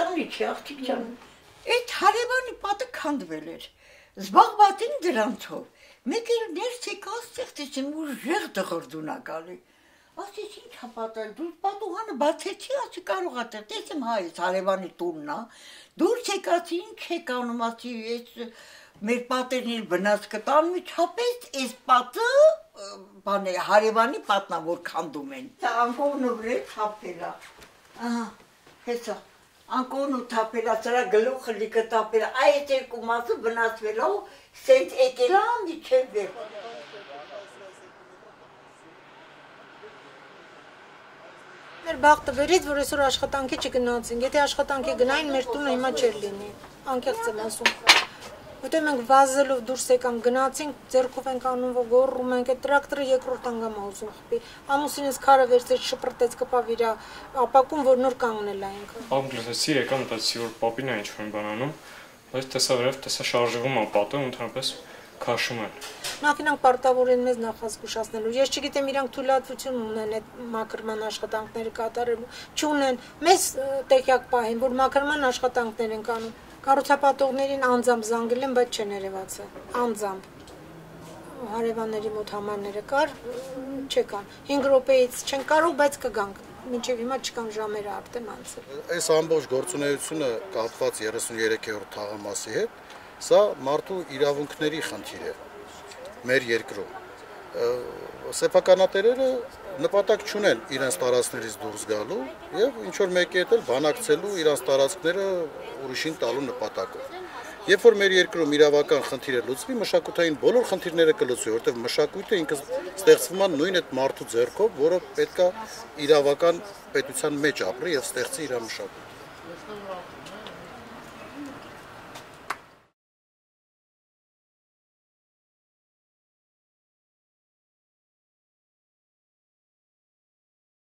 տանի չի աղջիկ ջան։ Այդ հարևանի պատը քանդվել էր։ Զբաղված են դրանցով։ Մեկ էլ ներս եկա ստեղծեցին ուժեղ դղրդունա գալի։ Ասես ինչ հապատել, դու պատուհանը բացեցի, ասի կարող է տեղ, տեսեմ հայ հարևանի տունն է։ Դուրս եկացի, ինչ եք անում, ասի, այս մեր պատերն իր բնած կտան միջապես այս պատը բան է հարևանի պատնա որ քանդում են։ Դա անկողնը վրա թափելա։ Ահա, հեսա անկողնը թափելա, ծրա գլուխը լիքը թափելա։ Այդ երկու մասը վնասվելա ու սենց եկելա միջև վեր։ Մեր բախտը վերից, որ այսօր աշխատանքի չգնացին։ Եթե աշխատանքի գնային, մեր տունը հիմա չէր լինի։ Անկեղծ եմ ասում։ Որտեղ մենք վազելով դուրս եկանք, գնացինք, ձերքով ենք անում, գոռում ենք, այդ տրակտորը երկրորդ անգամ ուզում խփի։ Ամուսինս քարը վերցրեց, շպրտեց, կպավ իր ապակուն, որ նոր կանգնել է ինքը։ Ամ լսեցի, եկա մտածի, որ պապին է ինչ-որ բան անում, բայց տեսա վերև, տեսա շարժվում է պատը, ընդհանրապես քաշում են։ Նախ իրանք պարտավոր են մեզ նախազգուշացնելու։ Ես չգիտեմ իրանք թույլատվություն ունեն այդ մակրման աշխատանքները կատարելու։ Չունեն։ Մեզ տեղյակ պահեն, որ մակրման աշխատանքներ են կանում։ Կառուցապատողներին անձամբ զանգել են, բայց չեն երևացել։ Անձամբ հարևանների մոտ համարները կար, չեկան։ 5 րոպեից չեն կարող, բայց կգանք մինչև հիմա չկան ժամերը արդեն անցել։ Այս ամբողջ գործունեությունը կապված 33-րդ թաղամասի հետ Սա մարդու իրավունքների խնդիր է մեր երկրում։ Սեփականատերերը նպատակ չունեն իրենց տարածքներից դուրս գալու եւ ինչ որ մեկի հետ էլ բանակցելու իրենց տարածքները ուրիշին տալու նպատակով։ Երբ որ մեր երկրում իրավական խնդիրը լուծվի, մշակութային բոլոր խնդիրները կլուծվի, որովհետև մշակույթը ինքը ստեղծվում է նույն այդ մարդու ձեռքով, որը պետքա իրավական պետության մեջ ապրի եւ ստեղծի իր մշակույթը։